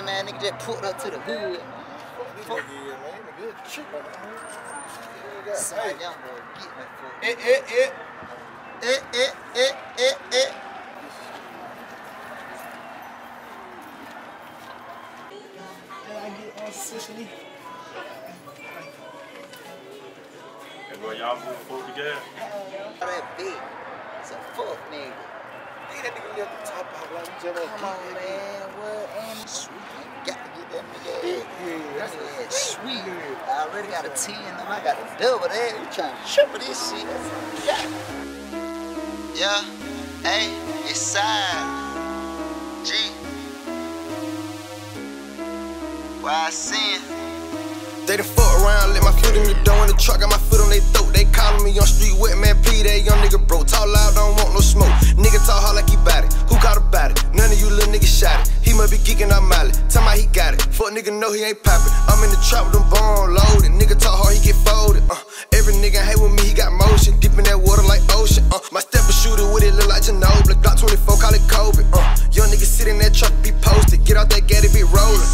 lame man nigga just pulled up to the hood. Fuck yeah, man. Nigga, shit, man. Son, young boy, get me for Eh, eh, eh. Eh, eh, eh, eh, eh. I get on Sicily. And boy, y'all move forward together. That big. It's a fuck nigga. Hey, that nigga left the top out like he just Come on, man. What? And sweet. Got to get that nigga. Yeah, That's that's that sweet. I already got a 10, now I got a double that. You trying to triple this shit. Yeah. Yeah. Hey, it's side. G. YSN? They done fuck around, let my foot in the door in the truck, got my foot on their throat. They calling me on street wet man P, that young nigga broke. Talk loud, geeking Miley. Tell my he got it. Fuck nigga know he ain't poppin'. I'm in the trap with them bone loaded. Nigga talk hard, he get folded. Uh, every nigga hate with me, he got motion. Deep in that water like ocean. Uh, my stepper shooter with it look like Ginobili. Glock 24, call it Kobe. Uh, young nigga sit in that truck, be posted. Get out that gaddy, be rollin'.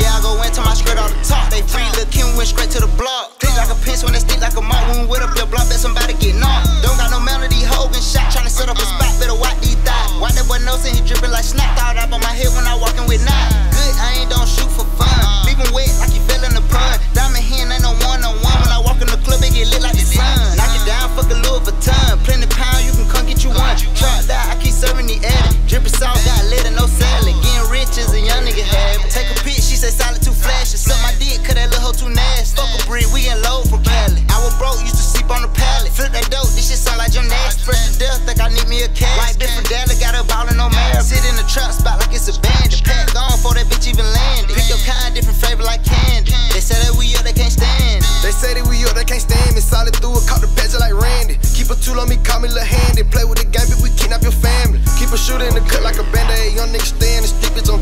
Yeah, I go into my skirt off the top. They free, Lil' Kim went straight to the block. Click like a pinch when they stick like a mop. When with up your block, bet somebody get knocked. Don't got no melody, Hogan shot. Tryna set up a spot, better watch these thighs. Watch that boy nose and he drippin' like snap. Up on my head when I walkin' with nine. Good, I ain't don't shoot for fun. Leave him wet like he fell in the pond. Diamond hand ain't no one on one. When I walk in the club, it get lit like the sun. Knock it down, fuck a Louis Vuitton. Plenty pound, you can come get you one. Truck die, I keep serving the edit. Drippin' sauce, got lit and no salad. Getting rich is a young nigga habit. Take a pic, she say solid too flashy. Suck my dick, cut that little hoe too nasty. Fuck a breed, we get low from Cali. I was broke, used to sleep on the pallet. Flip that dope, this shit sound like your nasty. Fresh to death, think I need me a cat. White different dad, got her ballin' on marriage. Sit in the truck spot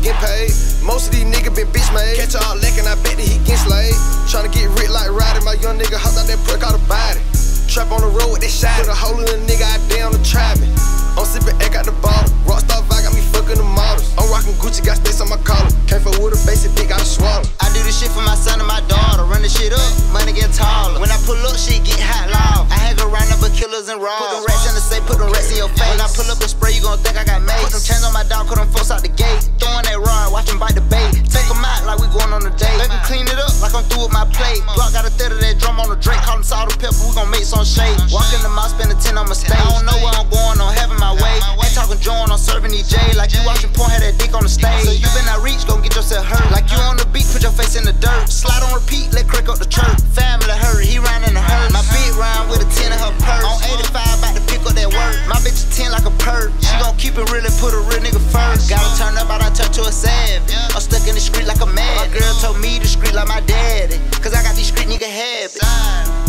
getting paid. Most of these niggas been bitch made. Catch all lacking, I bet that he get slayed. Tryna get rich like Ryder, my young nigga hopped out that perk out the body. Trap on the road with that shot. Put a hole in the nigga, I down to trap. I'm sipping egg out the bottle. Rockstar vibe got me fucking the models. I'm rocking Gucci, got space on my collar. Came for with a basic dick, gotta swallow. I do this shit for my son and my daughter. Run the shit up, money get taller. When I pull up, shit get hot loud. I hang around number killers and raw. Put them rats in the safe, put them rats in your face. When I pull up and spray, you gon' think I got made. Put them chains on my dog, put them folks out the gate. Throwing it up like I'm through with my plate. Glock got a third of that drum on the Drake. Call them salt and pepper, we gon' make some shade. Walk in the mouth, spend a 10 on my stage. I don't know where I'm going, I'm having my way. Ain't talking joint, I'm serving EJ. Like you watching porn, had that dick on the stage. So you been out reach, gon' get yourself hurt. Like you on the beat, put your face in the dirt. Slide on repeat, let crack up the church. Family hurry, he round in the hurt. My big round with a 10 in her purse. On 85, about to pick up that work. My bitch a 10 like a perk. She gon' keep it real and put a real nigga first. Gotta turn up, I done turn to a savage. Girl told me to street like my daddy. Cause I got these street nigga habits.